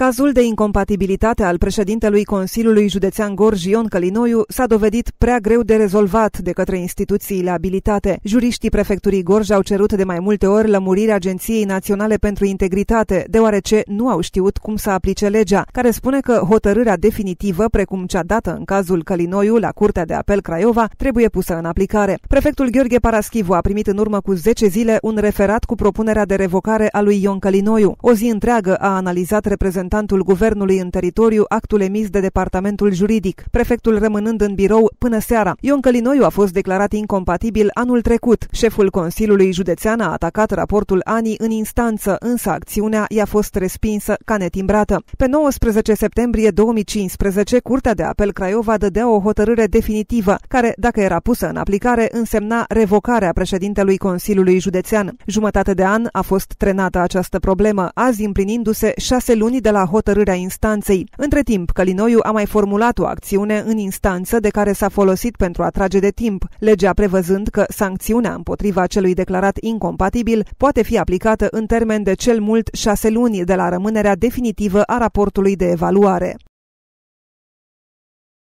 Cazul de incompatibilitate al președintelui Consiliului Județean Gorj Ion Călinoiu s-a dovedit prea greu de rezolvat de către instituțiile abilitate. Juriștii prefecturii Gorj au cerut de mai multe ori lămurirea Agenției Naționale pentru Integritate, deoarece nu au știut cum să aplice legea, care spune că hotărârea definitivă, precum cea dată în cazul Călinoiu la Curtea de Apel Craiova, trebuie pusă în aplicare. Prefectul Gheorghe Paraschivu a primit în urmă cu 10 zile un referat cu propunerea de revocare a lui Ion Călinoiu. O zi întreagă a analizat reprezentantul reprezentantul guvernului în teritoriu actul emis de departamentul juridic, prefectul rămânând în birou până seara. Ion Călinoiu a fost declarat incompatibil anul trecut. Șeful Consiliului Județean a atacat raportul ANI în instanță, însă acțiunea i-a fost respinsă ca netimbrată. Pe 19 septembrie 2015, Curtea de Apel Craiova dădea o hotărâre definitivă, care, dacă era pusă în aplicare, însemna revocarea președintelui Consiliului Județean. Jumătate de an a fost trenată această problemă, azi împlinindu-se șase luni de la la hotărârea instanței. Între timp, Călinoiu a mai formulat o acțiune în instanță de care s-a folosit pentru a trage de timp, legea prevăzând că sancțiunea împotriva celui declarat incompatibil poate fi aplicată în termen de cel mult șase luni de la rămânerea definitivă a raportului de evaluare.